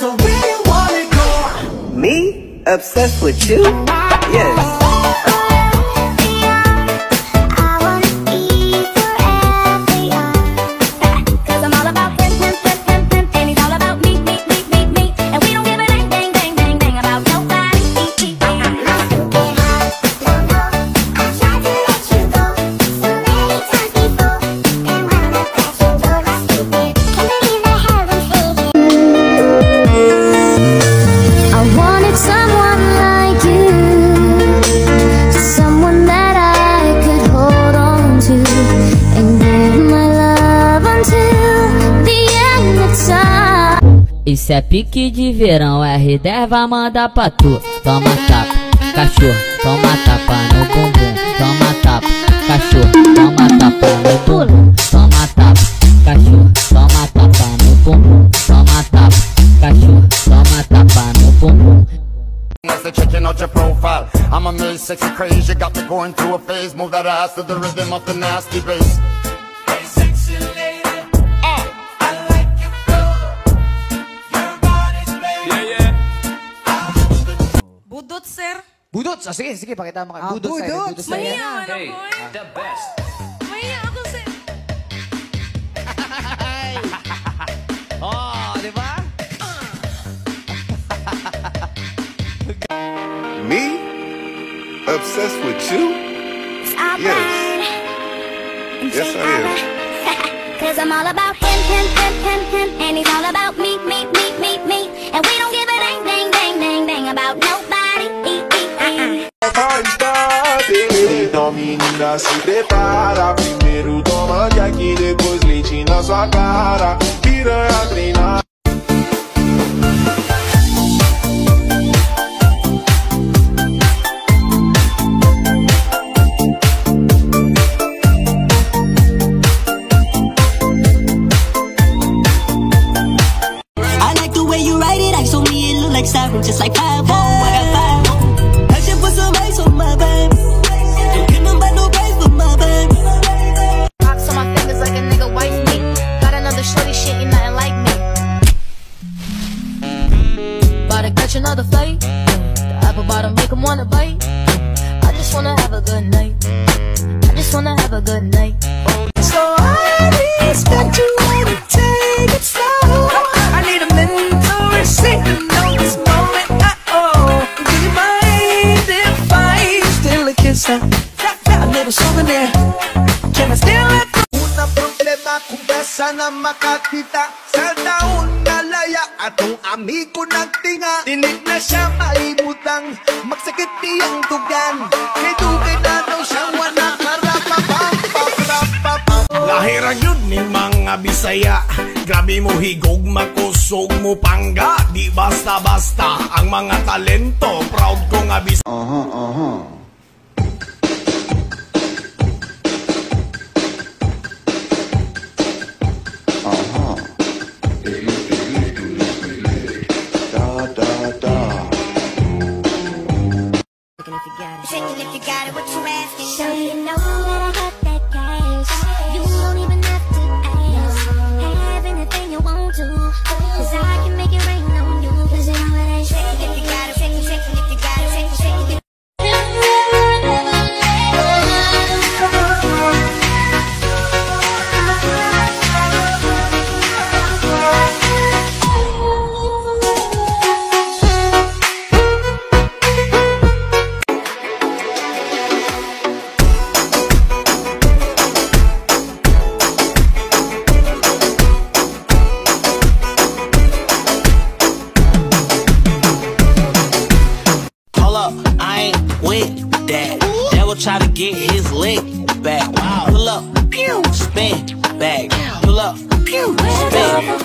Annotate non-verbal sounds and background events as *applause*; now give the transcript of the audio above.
so where you wanna go? Me? Obsessed with you? Yes. Isso é pique de verão, R10 vai mandar pra tu. Toma tapa, cachorro, toma tapa no bumbum. Toma tapa, cachorro, toma tapa no bumbum. Toma tapa, cachorro, toma tapa no bumbum. Toma tapa, cachorro, toma tapa no bumbum. Checking out your profile, I'm a got me going through a phase. Move that ass to the rhythm of the nasty bass. Budots! Ah, sige, sige, pakita mo kay Ah, Budots. tayo, budots. tayo. Mahiya ka na, boy. The best. Mahiya ako, sir. *laughs* Oh, di ba? Me? Obsessed with you? Yes. Yes, I am. *laughs* Cause I'm all about him, him, him, him, him. And he's all about me, me, me, me, me. Se prepara Primeiro toma Jack, depois leite na sua cara Piranha treinar I like the way you write it. I saw me, it look like seven, just like oh. I got five nothing like me. About to catch another. The apple bottom make 'em wanna bite. I just wanna have a good night. I just wanna have a good night. So I expect you wanna take it slow. I need a and shake to know this moment. Uh-oh. Do you mind if I steal a kiss? A little souvenir. Can I steal it? Una problema kung besa na makakita Sa taon na laya atong amigo nagtinga Tinig na siya maibutang Magsakit niyang tugan Kay dugay na daw siya wana Lahirag yun ni mga Bisaya Grabe mo higog makusog mo pangga Di basta-basta ang mga talento Proud ko nga Bisaya Uh-huh, uh-huh. Uh-huh. Shaking if you got it, what you asking? So you know get his leg back. Pull up, pew, spin back. Pull up, pew, spin